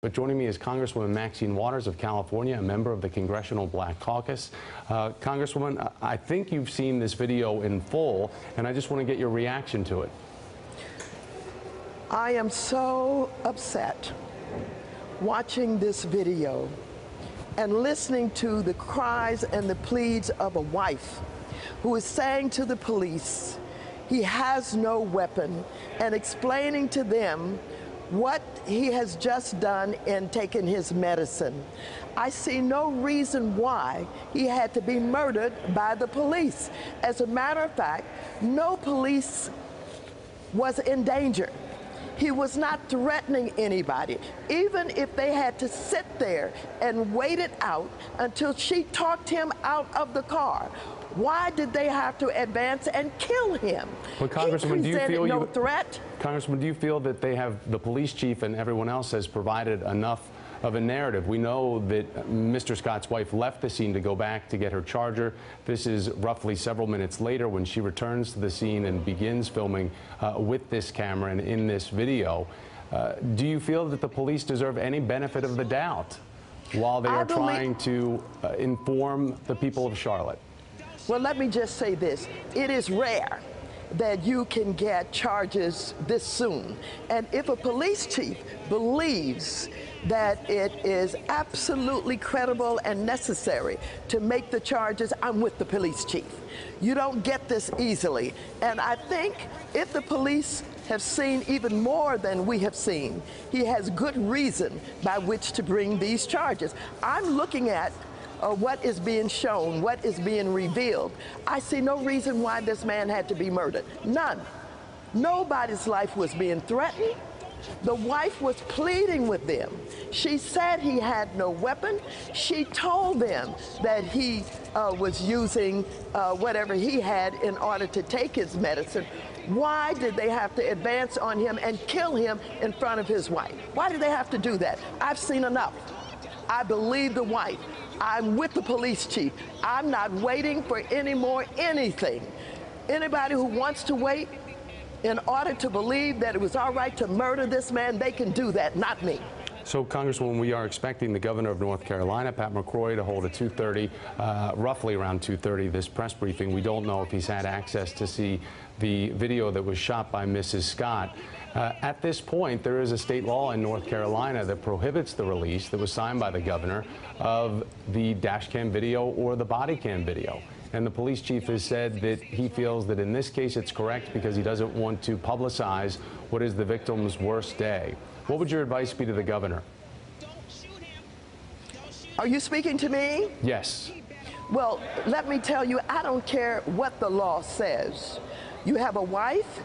But joining me is Congresswoman Maxine Waters of California, a member of the Congressional Black Caucus. Uh, Congresswoman, I think you've seen this video in full, and I just want to get your reaction to it. I am so upset watching this video and listening to the cries and the pleads of a wife who is saying to the police he has no weapon and explaining to them what he has just done in taking his medicine. I see no reason why he had to be murdered by the police. As a matter of fact, no police was in danger. He was not threatening anybody. Even if they had to sit there and wait it out until she talked him out of the car, why did they have to advance and kill him? But Congresswoman, do you feel no you, threat? Congressman, do you feel that they have the police chief and everyone else has provided enough of a narrative? We know that Mr. Scott's wife left the scene to go back to get her charger. This is roughly several minutes later when she returns to the scene and begins filming uh, with this camera and in this video. Uh, do you feel that the police deserve any benefit of the doubt while they are trying to uh, inform the people of Charlotte? Well, let me just say this. It is rare that you can get charges this soon. And if a police chief believes that it is absolutely credible and necessary to make the charges, I'm with the police chief. You don't get this easily. And I think if the police have seen even more than we have seen, he has good reason by which to bring these charges. I'm looking at uh, what is being shown, what is being revealed. I see no reason why this man had to be murdered. None. Nobody's life was being threatened. The wife was pleading with them. She said he had no weapon. She told them that he uh, was using uh, whatever he had in order to take his medicine. Why did they have to advance on him and kill him in front of his wife? Why did they have to do that? I've seen enough. I believe the wife. I'm with the police chief. I'm not waiting for any more anything. Anybody who wants to wait in order to believe that it was all right to murder this man, they can do that, not me. So, Congresswoman, we are expecting the governor of North Carolina, Pat McCrory, to hold a 2:30, uh, roughly around 2:30, this press briefing. We don't know if he's had access to see the video that was shot by Mrs. Scott. Uh, at this point, there is a state law in North Carolina that prohibits the release that was signed by the governor of the dash cam video or the body cam video. And the police chief has said that he feels that in this case it's correct because he doesn't want to publicize what is the victim's worst day. What would your advice be to the governor? Don't shoot him. Are you speaking to me? Yes. Well, let me tell you, I don't care what the law says. You have a wife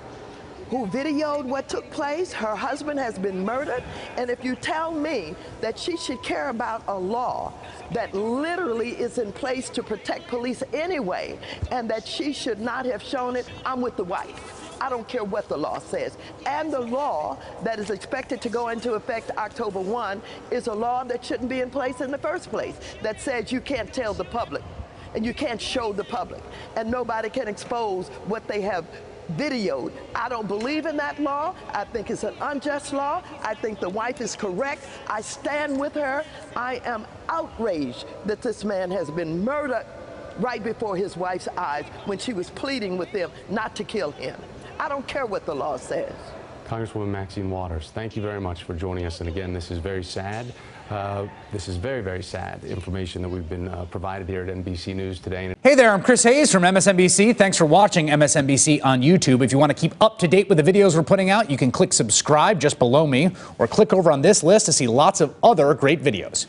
who videoed what took place. Her husband has been murdered. And if you tell me that she should care about a law that literally is in place to protect police anyway, and that she should not have shown it, I'm with the wife. I don't care what the law says. And the law that is expected to go into effect October 1 is a law that shouldn't be in place in the first place, that says you can't tell the public and you can't show the public and nobody can expose what they have videoed. I don't believe in that law. I think it's an unjust law. I think the wife is correct. I stand with her. I am outraged that this man has been murdered right before his wife's eyes when she was pleading with them not to kill him. I don't care what the law says. Congresswoman Maxine Waters, thank you very much for joining us. And again, this is very sad. Uh, this is very, very sad information that we've been uh, provided here at NBC News today. Hey there, I'm Chris Hayes from MSNBC. Thanks for watching MSNBC on YouTube. If you want to keep up to date with the videos we're putting out, you can click subscribe just below me or click over on this list to see lots of other great videos.